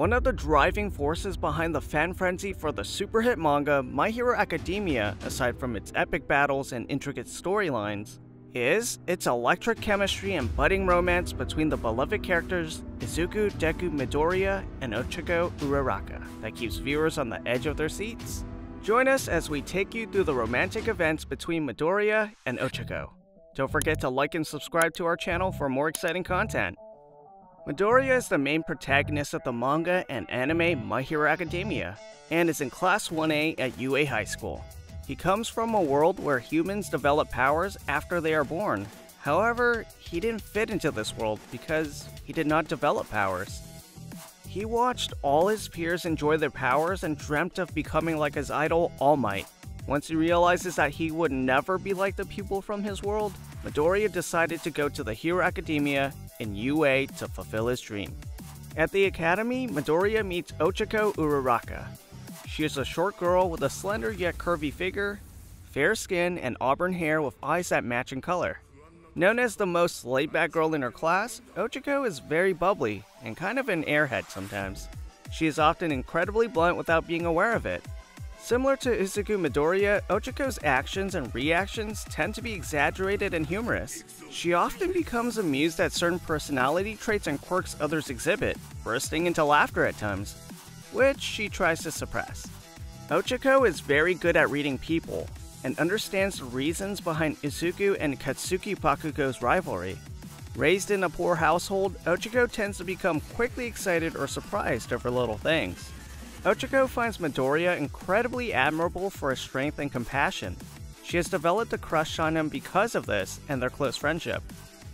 One of the driving forces behind the fan frenzy for the super hit manga My Hero Academia, aside from its epic battles and intricate storylines, is its electric chemistry and budding romance between the beloved characters Izuku, Deku, Midoriya, and Ochako Uraraka that keeps viewers on the edge of their seats. Join us as we take you through the romantic events between Midoriya and Ochako. Don't forget to like and subscribe to our channel for more exciting content. Midoriya is the main protagonist of the manga and anime My Hero Academia, and is in Class 1A at UA High School. He comes from a world where humans develop powers after they are born. However, he didn't fit into this world because he did not develop powers. He watched all his peers enjoy their powers and dreamt of becoming like his idol, All Might. Once he realizes that he would never be like the people from his world, Midoriya decided to go to the Hero Academia in UA to fulfill his dream. At the academy, Midoriya meets Ochako Uraraka. She is a short girl with a slender yet curvy figure, fair skin, and auburn hair with eyes that match in color. Known as the most laid back girl in her class, Ochako is very bubbly and kind of an airhead sometimes. She is often incredibly blunt without being aware of it. Similar to Izuku Midoriya, Ochako's actions and reactions tend to be exaggerated and humorous. She often becomes amused at certain personality traits and quirks others exhibit, bursting into laughter at times, which she tries to suppress. Ochako is very good at reading people, and understands the reasons behind Izuku and Katsuki Bakugo's rivalry. Raised in a poor household, Ochako tends to become quickly excited or surprised over little things. Ochako finds Midoriya incredibly admirable for his strength and compassion. She has developed a crush on him because of this and their close friendship,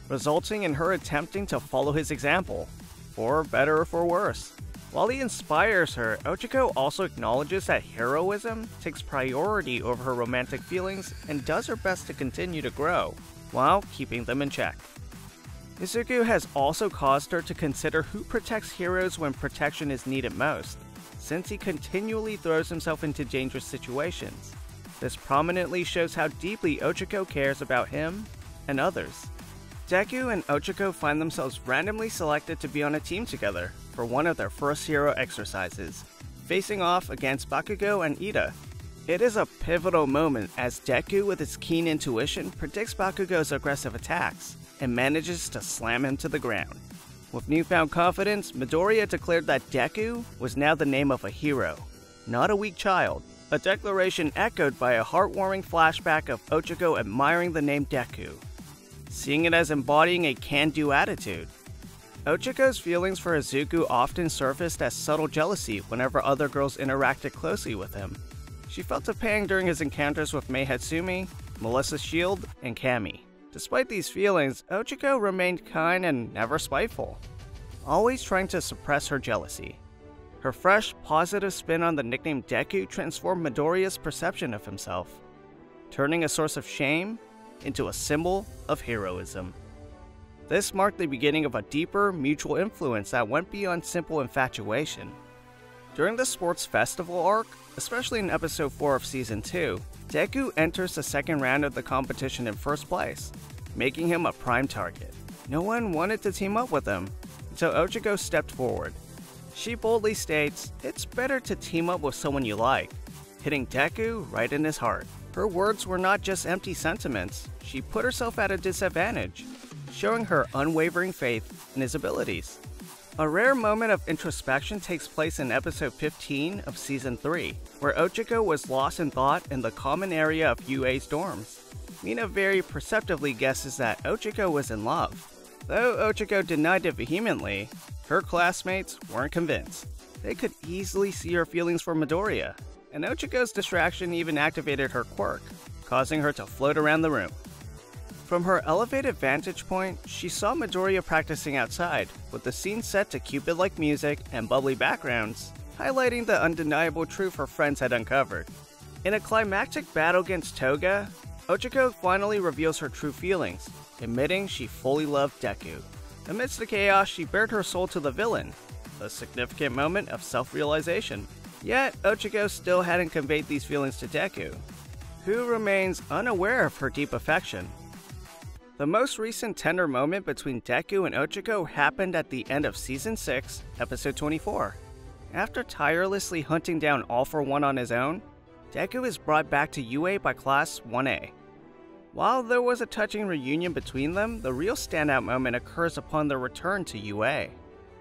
resulting in her attempting to follow his example, for better or for worse. While he inspires her, Ochako also acknowledges that heroism takes priority over her romantic feelings and does her best to continue to grow, while keeping them in check. Izuku has also caused her to consider who protects heroes when protection is needed most, since he continually throws himself into dangerous situations. This prominently shows how deeply Ochako cares about him and others. Deku and Ochako find themselves randomly selected to be on a team together for one of their first hero exercises, facing off against Bakugo and Iida. It is a pivotal moment as Deku, with his keen intuition, predicts Bakugo's aggressive attacks and manages to slam him to the ground. With newfound confidence, Midoriya declared that Deku was now the name of a hero, not a weak child, a declaration echoed by a heartwarming flashback of Ochako admiring the name Deku, seeing it as embodying a can do attitude. Ochako's feelings for Izuku often surfaced as subtle jealousy whenever other girls interacted closely with him. She felt a pang during his encounters with Mei Hatsume, Melissa Shield, and Camie. Despite these feelings, Ochako remained kind and never spiteful, always trying to suppress her jealousy. Her fresh, positive spin on the nickname Deku transformed Midoriya's perception of himself, turning a source of shame into a symbol of heroism. This marked the beginning of a deeper, mutual influence that went beyond simple infatuation. During the sports festival arc, especially in episode 4 of season 2, Deku enters the second round of the competition in first place, making him a prime target. No one wanted to team up with him, so Ochako stepped forward. She boldly states, It's better to team up with someone you like, hitting Deku right in his heart. Her words were not just empty sentiments, she put herself at a disadvantage, showing her unwavering faith in his abilities. A rare moment of introspection takes place in episode 15 of season 3, where Ochako was lost in thought in the common area of UA's dorms. Mina very perceptively guesses that Ochako was in love. Though Ochako denied it vehemently, her classmates weren't convinced. They could easily see her feelings for Midoriya, and Ochako's distraction even activated her quirk, causing her to float around the room. From her elevated vantage point, she saw Midoriya practicing outside, with the scene set to Cupid like music and bubbly backgrounds, highlighting the undeniable truth her friends had uncovered. In a climactic battle against Toga, Ochako finally reveals her true feelings, admitting she fully loved Deku. Amidst the chaos, she bared her soul to the villain, a significant moment of self realization. Yet, Ochako still hadn't conveyed these feelings to Deku, who remains unaware of her deep affection. The most recent tender moment between Deku and Ochako happened at the end of Season 6, Episode 24. After tirelessly hunting down All for One on his own, Deku is brought back to UA by Class 1A. While there was a touching reunion between them, the real standout moment occurs upon their return to UA.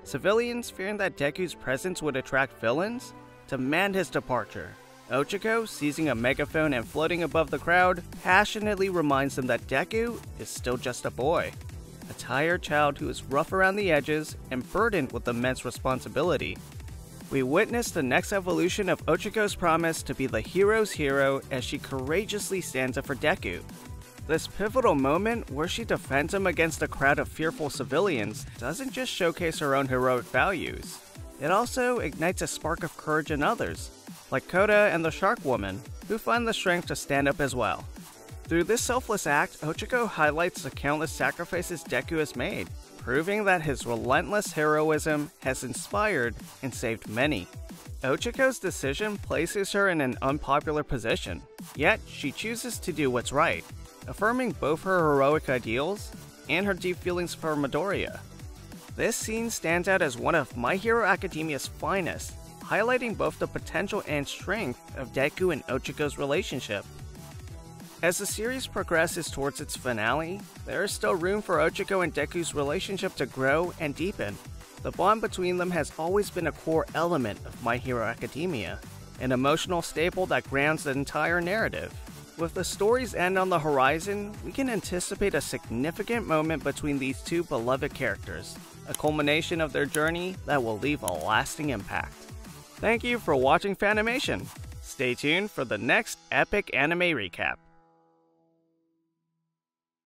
Civilians, fearing that Deku's presence would attract villains, demand his departure. Ochako, seizing a megaphone and floating above the crowd, passionately reminds them that Deku is still just a boy, a tired child who is rough around the edges and burdened with immense responsibility. We witness the next evolution of Ochako's promise to be the hero's hero as she courageously stands up for Deku. This pivotal moment where she defends him against a crowd of fearful civilians doesn't just showcase her own heroic values, it also ignites a spark of courage in others, like Koda and the Shark Woman, who find the strength to stand up as well. Through this selfless act, Ochako highlights the countless sacrifices Deku has made, proving that his relentless heroism has inspired and saved many. Ochako's decision places her in an unpopular position, yet she chooses to do what's right, affirming both her heroic ideals and her deep feelings for Midoriya. This scene stands out as one of My Hero Academia's finest, highlighting both the potential and strength of Deku and Ochako's relationship. As the series progresses towards its finale, there is still room for Ochako and Deku's relationship to grow and deepen. The bond between them has always been a core element of My Hero Academia, an emotional staple that grounds the entire narrative. With the story's end on the horizon, we can anticipate a significant moment between these two beloved characters, a culmination of their journey that will leave a lasting impact. Thank you for watching Fanimation. Stay tuned for the next epic anime recap.